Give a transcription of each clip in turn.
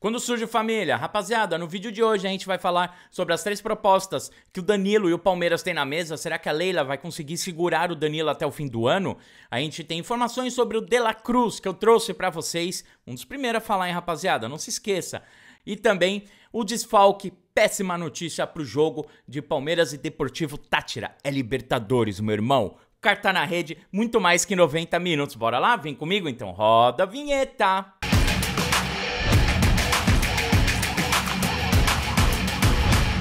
Quando surge família, rapaziada, no vídeo de hoje a gente vai falar sobre as três propostas que o Danilo e o Palmeiras têm na mesa. Será que a Leila vai conseguir segurar o Danilo até o fim do ano? A gente tem informações sobre o De La Cruz que eu trouxe para vocês, um dos primeiros a falar, hein, rapaziada? Não se esqueça. E também o desfalque, péssima notícia pro jogo de Palmeiras e Deportivo Tátira. É Libertadores, meu irmão. Carta na rede, muito mais que 90 minutos. Bora lá? Vem comigo então. Roda a vinheta.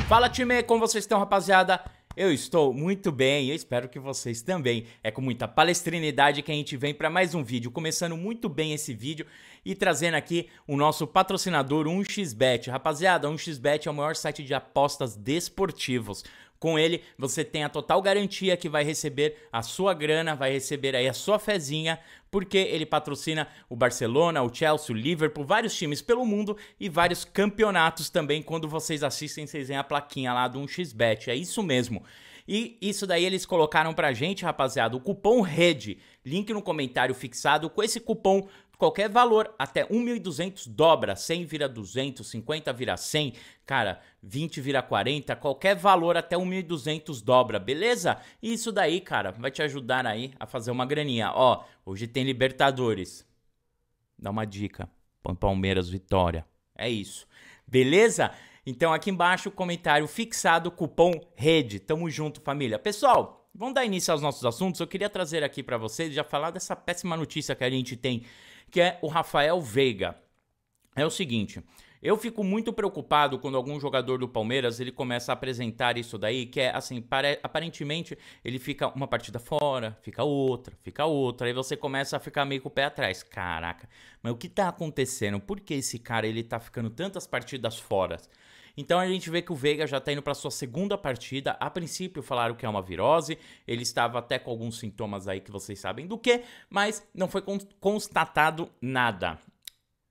Fala time, como vocês estão, rapaziada? Eu estou muito bem, eu espero que vocês também. É com muita palestrinidade que a gente vem para mais um vídeo, começando muito bem esse vídeo e trazendo aqui o nosso patrocinador 1xBet. Rapaziada, 1xBet é o maior site de apostas desportivos. Com ele, você tem a total garantia que vai receber a sua grana, vai receber aí a sua fezinha, porque ele patrocina o Barcelona, o Chelsea, o Liverpool, vários times pelo mundo e vários campeonatos também. Quando vocês assistem, vocês veem a plaquinha lá do 1xBet. É isso mesmo. E isso daí eles colocaram pra gente, rapaziada, o cupom RED. Link no comentário fixado. Com esse cupom Qualquer valor até 1.200 dobra, 100 vira 200, 50 vira 100, cara, 20 vira 40, qualquer valor até 1.200 dobra, beleza? E isso daí, cara, vai te ajudar aí a fazer uma graninha. Ó, hoje tem Libertadores. Dá uma dica. Põe Palmeiras Vitória. É isso. Beleza? Então aqui embaixo comentário fixado, cupom REDE. Tamo junto, família. Pessoal, vamos dar início aos nossos assuntos. Eu queria trazer aqui para vocês já falar dessa péssima notícia que a gente tem que é o Rafael Veiga. É o seguinte, eu fico muito preocupado quando algum jogador do Palmeiras ele começa a apresentar isso daí, que é assim, pare... aparentemente ele fica uma partida fora, fica outra, fica outra, aí você começa a ficar meio com o pé atrás. Caraca, mas o que tá acontecendo? Por que esse cara ele tá ficando tantas partidas fora? Então a gente vê que o Veiga já está indo para sua segunda partida. A princípio falaram que é uma virose, ele estava até com alguns sintomas aí que vocês sabem do que, mas não foi constatado nada.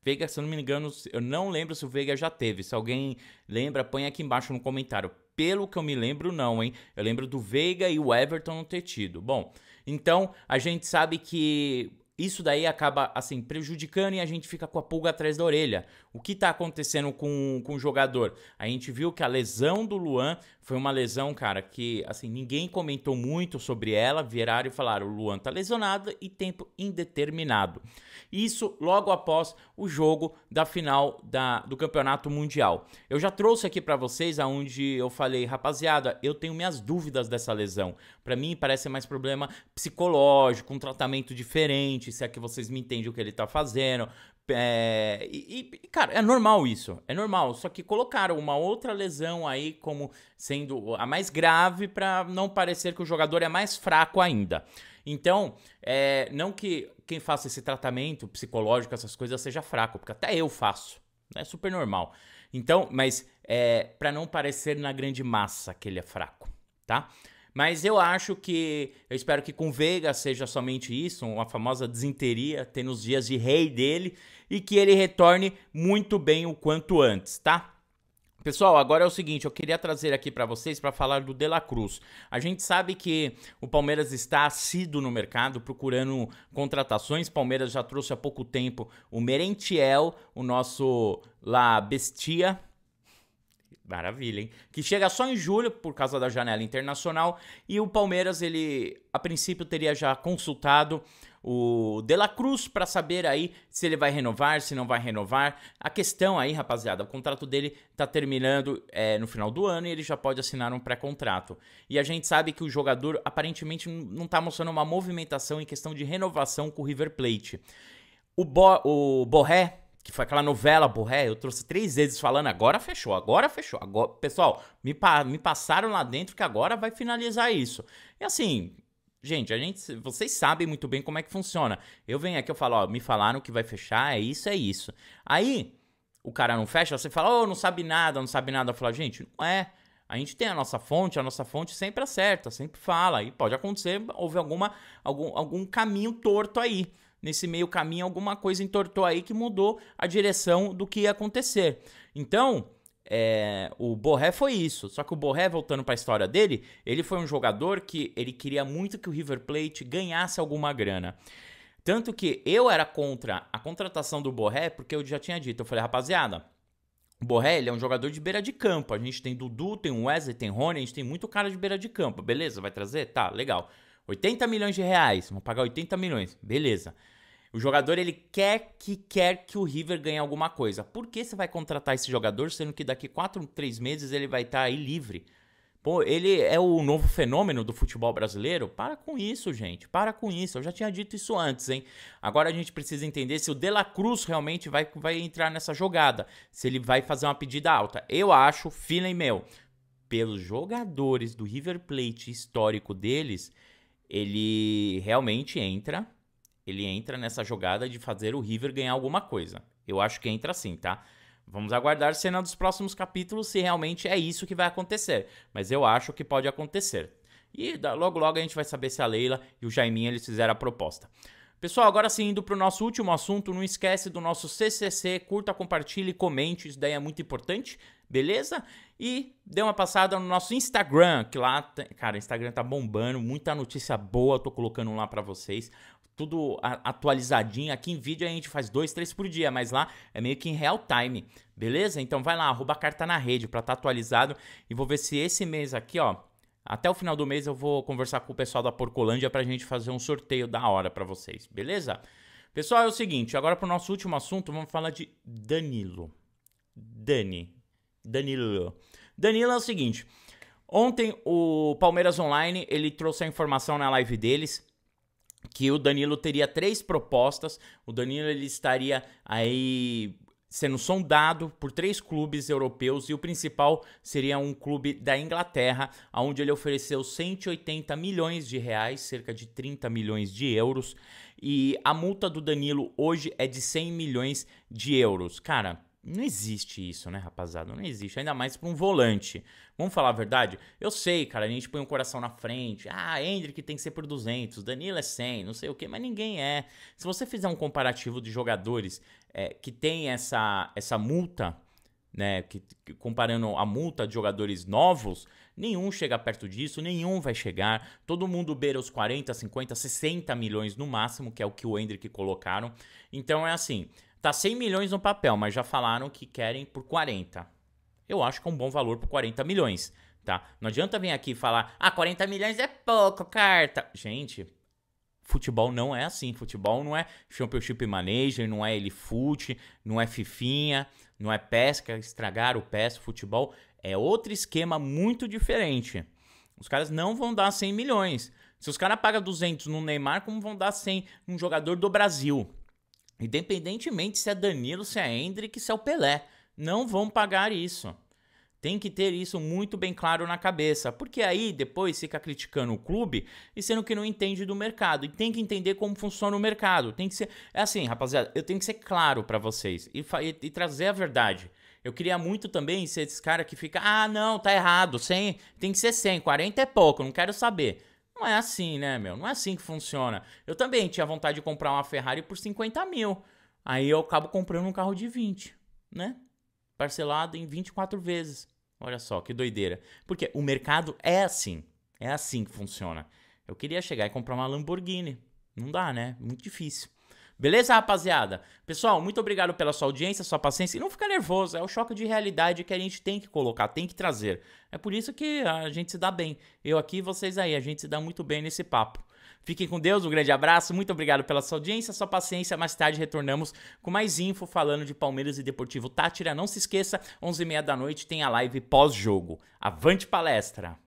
Veiga, se eu não me engano, eu não lembro se o Veiga já teve. Se alguém lembra, põe aqui embaixo no comentário. Pelo que eu me lembro, não, hein? Eu lembro do Veiga e o Everton não ter tido. Bom, então a gente sabe que isso daí acaba, assim, prejudicando e a gente fica com a pulga atrás da orelha. O que está acontecendo com, com o jogador? A gente viu que a lesão do Luan foi uma lesão, cara, que, assim, ninguém comentou muito sobre ela. Viraram e falaram: o Luan tá lesionado e tempo indeterminado. Isso logo após o jogo da final da, do Campeonato Mundial. Eu já trouxe aqui para vocês aonde eu falei, rapaziada, eu tenho minhas dúvidas dessa lesão. Para mim parece mais problema psicológico, um tratamento diferente, se é que vocês me entendem o que ele tá fazendo. É, e, e, cara, é normal isso, é normal. Só que colocaram uma outra lesão aí como sendo a mais grave para não parecer que o jogador é mais fraco ainda. Então, é, não que quem faça esse tratamento psicológico, essas coisas, seja fraco, porque até eu faço. É super normal. Então, mas é, para não parecer na grande massa que ele é fraco, tá? Mas eu acho que, eu espero que com Veiga seja somente isso, uma famosa desinteria, tendo os dias de rei dele, e que ele retorne muito bem o quanto antes, tá? Pessoal, agora é o seguinte, eu queria trazer aqui para vocês para falar do De La Cruz. A gente sabe que o Palmeiras está assíduo no mercado procurando contratações. Palmeiras já trouxe há pouco tempo o Merentiel, o nosso La Bestia, Maravilha, hein? Que chega só em julho por causa da janela internacional e o Palmeiras ele a princípio teria já consultado o De La Cruz para saber aí se ele vai renovar, se não vai renovar. A questão aí, rapaziada, o contrato dele tá terminando é, no final do ano e ele já pode assinar um pré-contrato. E a gente sabe que o jogador aparentemente não tá mostrando uma movimentação em questão de renovação com o River Plate. O, Bo o Borré que foi aquela novela Borré, eu trouxe três vezes falando, agora fechou, agora fechou. Agora, pessoal, me, pa me passaram lá dentro que agora vai finalizar isso. E assim, gente, a gente, vocês sabem muito bem como é que funciona. Eu venho aqui, eu falo, ó, me falaram que vai fechar, é isso, é isso. Aí, o cara não fecha, você fala, ô, oh, não sabe nada, não sabe nada. Eu falo, gente, não é. A gente tem a nossa fonte, a nossa fonte sempre acerta, sempre fala. E pode acontecer, houve alguma, algum, algum caminho torto aí nesse meio caminho alguma coisa entortou aí que mudou a direção do que ia acontecer. Então, é, o Borré foi isso. Só que o Borré, voltando para a história dele, ele foi um jogador que ele queria muito que o River Plate ganhasse alguma grana. Tanto que eu era contra a contratação do Borré, porque eu já tinha dito, eu falei, rapaziada, O Borré, é um jogador de beira de campo. A gente tem Dudu, tem Wesley, tem Rony, a gente tem muito cara de beira de campo. Beleza, vai trazer? Tá, legal. 80 milhões de reais, vamos pagar 80 milhões. Beleza. O jogador, ele quer que quer que o River ganhe alguma coisa. Por que você vai contratar esse jogador, sendo que daqui 4, 3 meses ele vai estar tá aí livre? Pô, ele é o novo fenômeno do futebol brasileiro? Para com isso, gente. Para com isso. Eu já tinha dito isso antes, hein? Agora a gente precisa entender se o De La Cruz realmente vai, vai entrar nessa jogada. Se ele vai fazer uma pedida alta. Eu acho, feeling meu, pelos jogadores do River Plate histórico deles, ele realmente entra. Ele entra nessa jogada de fazer o River ganhar alguma coisa. Eu acho que entra sim, tá? Vamos aguardar cena dos próximos capítulos se realmente é isso que vai acontecer. Mas eu acho que pode acontecer. E logo logo a gente vai saber se a Leila e o Jaiminho eles fizeram a proposta. Pessoal, agora sim, indo para o nosso último assunto, não esquece do nosso CCC, curta, compartilhe, comente, isso daí é muito importante, beleza? E dê uma passada no nosso Instagram, que lá, cara, o Instagram tá bombando, muita notícia boa, tô colocando lá para vocês tudo atualizadinho. Aqui em vídeo a gente faz dois, três por dia, mas lá é meio que em real time, beleza? Então vai lá, arroba carta na rede para estar tá atualizado e vou ver se esse mês aqui, ó, até o final do mês eu vou conversar com o pessoal da Porcolândia pra gente fazer um sorteio da hora para vocês, beleza? Pessoal, é o seguinte, agora pro nosso último assunto, vamos falar de Danilo. Dani. Danilo. Danilo é o seguinte, ontem o Palmeiras Online, ele trouxe a informação na live deles que o Danilo teria três propostas. O Danilo ele estaria aí sendo sondado por três clubes europeus e o principal seria um clube da Inglaterra, onde ele ofereceu 180 milhões de reais, cerca de 30 milhões de euros, e a multa do Danilo hoje é de 100 milhões de euros. Cara, não existe isso, né, rapaziada? Não existe. Ainda mais para um volante. Vamos falar a verdade? Eu sei, cara, a gente põe um coração na frente. Ah, Hendrick tem que ser por 200, Danilo é 100, não sei o quê, mas ninguém é. Se você fizer um comparativo de jogadores é, que tem essa, essa multa, né, que, que, comparando a multa de jogadores novos, nenhum chega perto disso, nenhum vai chegar. Todo mundo beira os 40, 50, 60 milhões no máximo, que é o que o Hendrick colocaram. Então é assim, Tá 100 milhões no papel, mas já falaram que querem por 40. Eu acho que é um bom valor por 40 milhões, tá? Não adianta vir aqui falar, ah, 40 milhões é pouco, carta. Gente, futebol não é assim. Futebol não é Championship Manager, não é Elifute, não é Fifinha, não é pesca, estragar o PES. Futebol é outro esquema muito diferente. Os caras não vão dar 100 milhões. Se os caras pagam 200 no Neymar, como vão dar 100 num jogador do Brasil? Independentemente se é Danilo, se é Hendrick, se é o Pelé. Não vão pagar isso. Tem que ter isso muito bem claro na cabeça, porque aí depois fica criticando o clube e sendo que não entende do mercado. E tem que entender como funciona o mercado. Tem que ser. É assim, rapaziada, eu tenho que ser claro para vocês e, e, e, trazer a verdade. Eu queria muito também ser esse cara que fica, ah, não, tá errado, 100, tem que ser 100, 40 é pouco, não quero saber. Não é assim, né, meu? Não é assim que funciona. Eu também tinha vontade de comprar uma Ferrari por 50 mil. Aí eu acabo comprando um carro de 20, né? Parcelado em 24 vezes. Olha só, que doideira. Porque o mercado é assim. É assim que funciona. Eu queria chegar e comprar uma Lamborghini. Não dá, né? Muito difícil. Beleza, rapaziada? Pessoal, muito obrigado pela sua audiência, sua paciência. E não fica nervoso, é o choque de realidade que a gente tem que colocar, tem que trazer. É por isso que a gente se dá bem. Eu aqui vocês aí, a gente se dá muito bem nesse papo. Fiquem com Deus, um grande abraço, muito obrigado pela sua audiência, sua paciência. Mais tarde retornamos com mais info falando de Palmeiras e Deportivo Tátira. Não se esqueça, 11h30 da noite tem a live pós-jogo. Avante palestra!